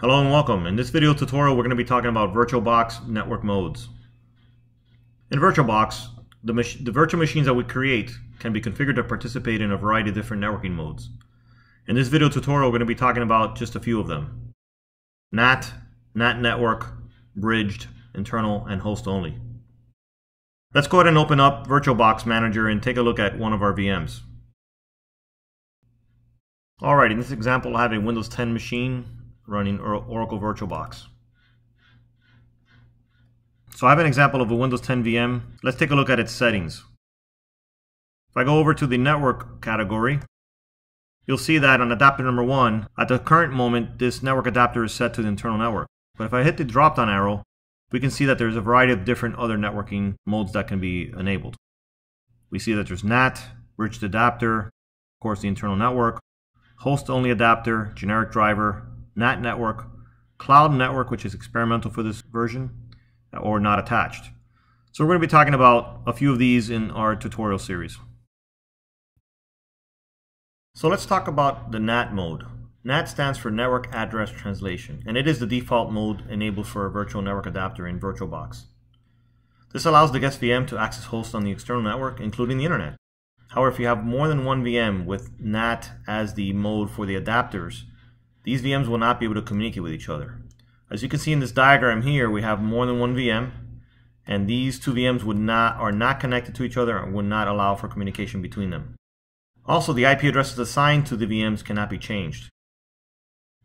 Hello and welcome. In this video tutorial we're going to be talking about VirtualBox network modes. In VirtualBox, the, the, virtual machines that we create can be configured to participate in a variety of different networking modes. In this video tutorial we're going to be talking about just a few of them. NAT, NAT network, bridged, internal, and host only. Let's go ahead and open up VirtualBox Manager and take a look at one of our VMs. Alright, in this example I have a Windows 10 machine running Oracle VirtualBox. So I have an example of a Windows 10 VM. Let's take a look at its settings. If I go over to the network category, you'll see that on adapter number one, at the current moment, this network adapter is set to the internal network. But if I hit the drop down arrow, we can see that there's a variety of different other networking modes that can be enabled. We see that there's NAT, bridged adapter, of course the internal network, host-only adapter, generic driver, NAT network, cloud network, which is experimental for this version, or not attached. So we're going to be talking about a few of these in our tutorial series. So let's talk about the NAT mode. NAT stands for Network Address Translation, and it is the default mode enabled for a virtual network adapter in VirtualBox. This allows the guest VM to access hosts on the external network, including the internet. However, if you have more than one VM with NAT as the mode for the adapters, these VMs will not be able to communicate with each other. As you can see in this diagram here, we have more than one VM, and these two VMs would not are not connected to each other and would not allow for communication between them. Also, the IP addresses assigned to the VMs cannot be changed.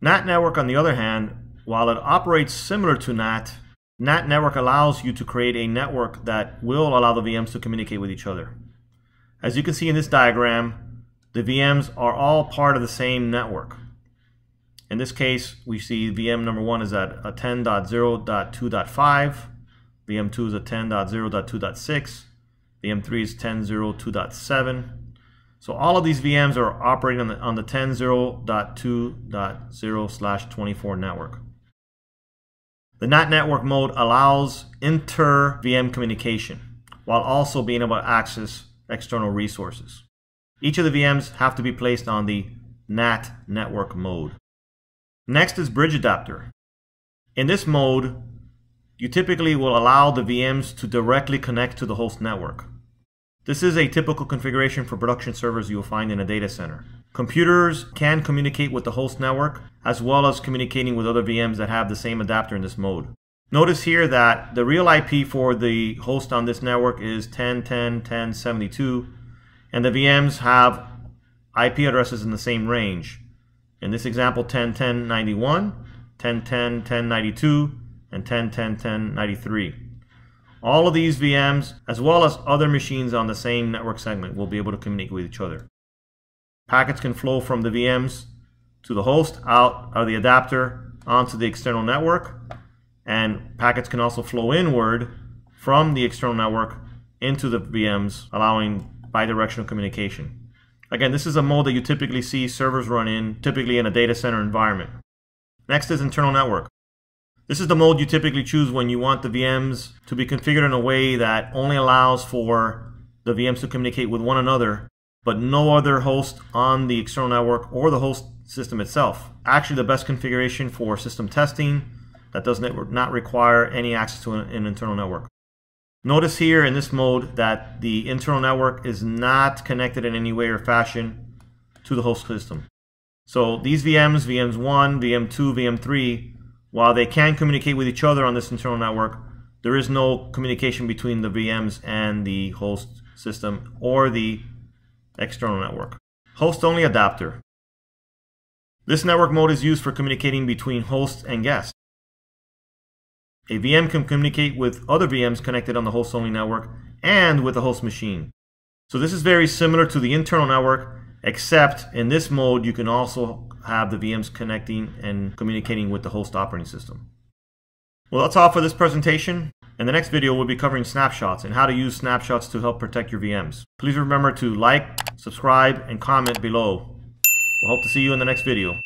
NAT network, on the other hand, while it operates similar to NAT, NAT network allows you to create a network that will allow the VMs to communicate with each other. As you can see in this diagram, the VMs are all part of the same network. In this case, we see VM number one is at a 10.0.2.5, VM2 is at 10.0.2.6, VM3 is 10.0.2.7. So all of these VMs are operating on the, on the 10.0.2.0 slash 24 network. The NAT network mode allows inter-VM communication while also being able to access external resources. Each of the VMs have to be placed on the NAT network mode. Next is bridge adapter. In this mode, you typically will allow the VMs to directly connect to the host network. This is a typical configuration for production servers you will find in a data center. Computers can communicate with the host network as well as communicating with other VMs that have the same adapter in this mode. Notice here that the real IP for the host on this network is 10.10.10.72 and the VMs have IP addresses in the same range. In this example 10.10.91, 10.10.10.92, and 10.10.10.93. All of these VMs, as well as other machines on the same network segment, will be able to communicate with each other. Packets can flow from the VMs to the host, out of the adapter, onto the external network, and packets can also flow inward from the external network into the VMs, allowing bidirectional communication. Again, this is a mode that you typically see servers run in, typically in a data center environment. Next is internal network. This is the mode you typically choose when you want the VMs to be configured in a way that only allows for the VMs to communicate with one another, but no other host on the external network or the host system itself. Actually, the best configuration for system testing, that does not require any access to an internal network. Notice here in this mode that the internal network is not connected in any way or fashion to the host system. So these VMs, VMs1, VM2, VM3, while they can communicate with each other on this internal network, there is no communication between the VMs and the host system or the external network. Host-only adapter. This network mode is used for communicating between hosts and guests. A VM can communicate with other VMs connected on the host-only network and with the host machine. So this is very similar to the internal network, except in this mode you can also have the VMs connecting and communicating with the host operating system. Well, that's all for this presentation. In the next video, we'll be covering snapshots and how to use snapshots to help protect your VMs. Please remember to like, subscribe, and comment below. We'll hope to see you in the next video.